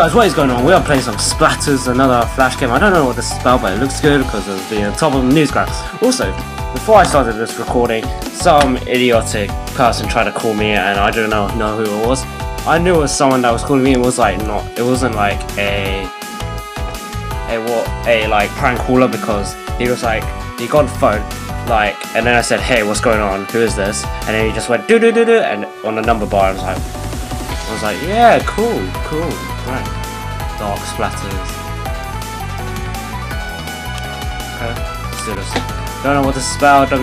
Guys, what is going on? We are playing some Splatters, another Flash game. I don't know what this is about, but it looks good because of being uh, top of the news graphs. Also, before I started this recording, some idiotic person tried to call me and I don't know, know who it was. I knew it was someone that was calling me. It was like not, it wasn't like a, a what, a like prank caller because he was like, he got the phone, like, and then I said, hey, what's going on? Who is this? And then he just went do do do do, and on the number bar, I was like, I was like, yeah, cool, cool, right. Dark splatters. Okay, let's. Don't know what this is about. Mouse,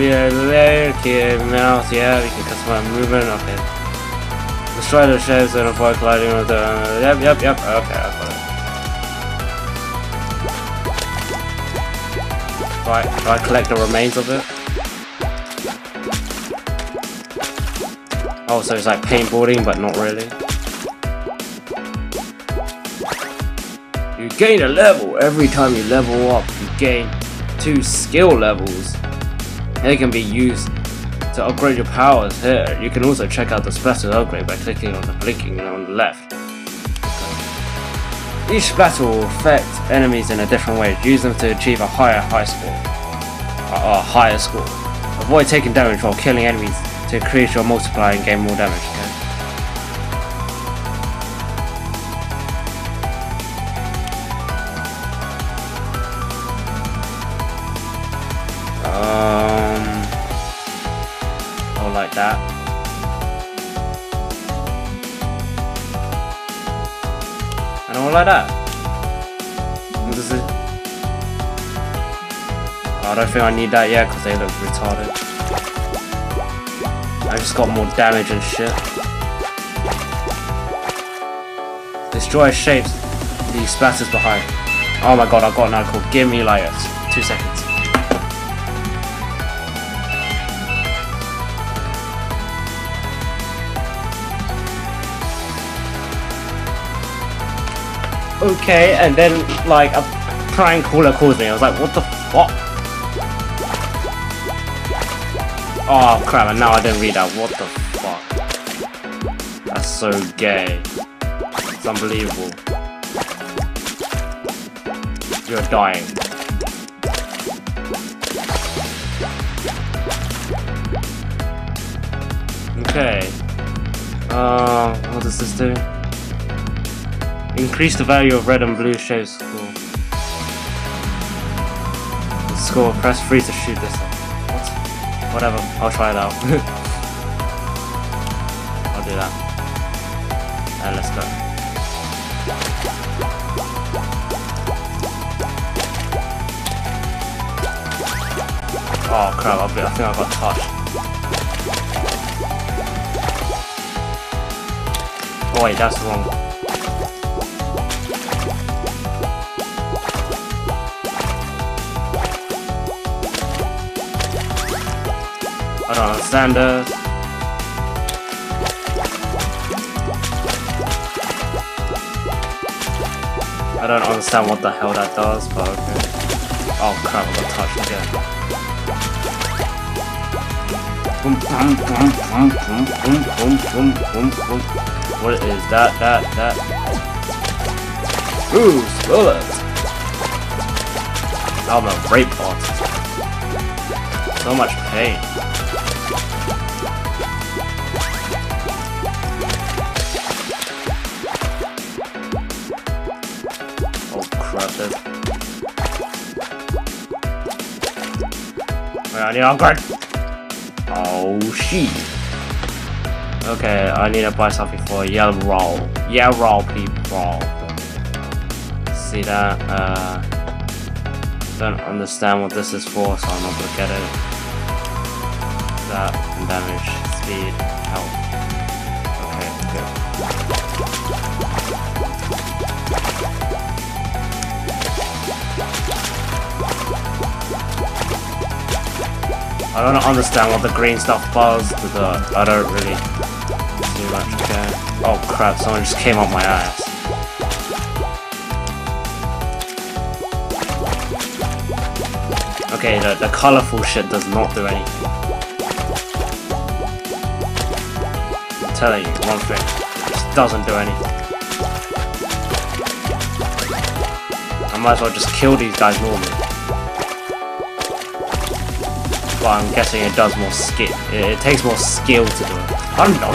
yeah, we can customize movement, okay. Destroy the shapes and avoid colliding with the yep, yep, yep, okay, I got it. Right, do I collect the remains of it? Oh, so it's like paintballing, but not really. Gain a level every time you level up. You gain two skill levels. They can be used to upgrade your powers here. You can also check out the splatter upgrade by clicking on the blinking on the left. Each battle will affect enemies in a different way. Use them to achieve a higher high score. Or a higher score. Avoid taking damage while killing enemies to increase your multiplier and gain more damage. I don't think I need that yet because they look retarded. I just got more damage and shit. Destroy shapes. The splatters behind. Oh my god, I got another call. Give me like two seconds. okay, and then like a prank caller calls me. I was like, what the fuck? Oh crap, and now I didn't read that. What the fuck? That's so gay. It's unbelievable. You're dying. Okay. Uh, what does this do? Increase the value of red and blue shapes score. Score, press free to shoot this. What? Whatever, I'll try it out. I'll do that. And let's go. Oh crap, I think I got touched. Oh wait, that's wrong. Uh, understand. I don't understand what the hell that does, but okay. Oh crap, I got touched again. What is that, that, that? Ooh, bullets! I'm a rape artist. So much pain. I need upgrade. Oh shit. Okay, I need to buy something for yellow. Roll. Yellow roll people. See that? Uh, don't understand what this is for, so I'm not gonna get it. That damage, speed, health. Okay, good. I don't understand what the green stuff does, but uh, I don't really do much care. Oh crap, someone just came up my ass. Okay, the, the colorful shit does not do anything. I'm telling you, one thing, it just doesn't do anything. I might as well just kill these guys normally. But I'm guessing it does more skill. It, it, takes more skill to do it. I don't know.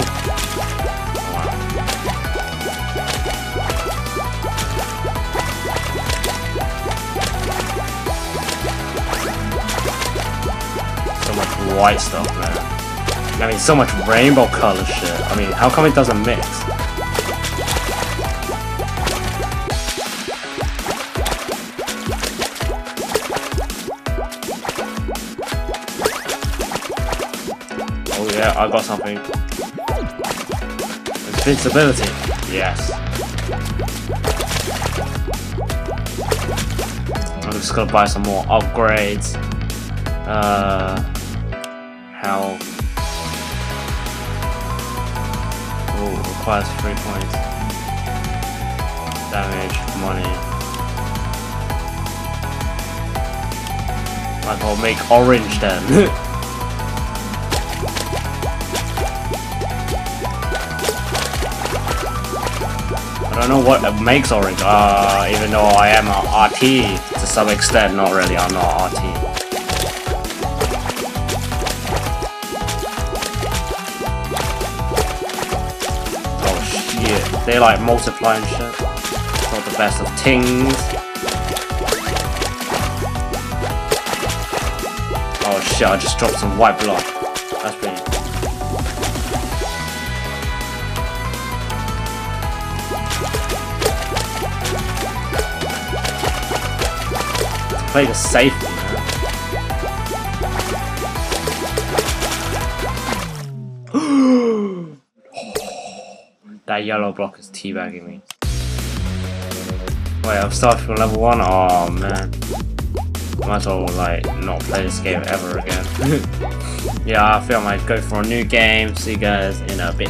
So much white stuff, man. I mean, so much rainbow color shit. I mean, how come it doesn't mix? Yeah, I got something. Invincibility. Yes. I'm just gonna buy some more upgrades. Uh, health. Oh, requires three points. Damage, money. Might as well make orange then. don't know what makes orange, uh, even though I am a RT to some extent, not really, I'm not RT. Oh shit, they like multiplying shit. It's Not the best of things. Oh shit, I just dropped some white blood. Play this safely, man. that yellow block is teabagging me. Wait, I've started from level 1? Oh man. Might as well like not play this game ever again. yeah, I feel I might go for a new game. See you guys in a bit.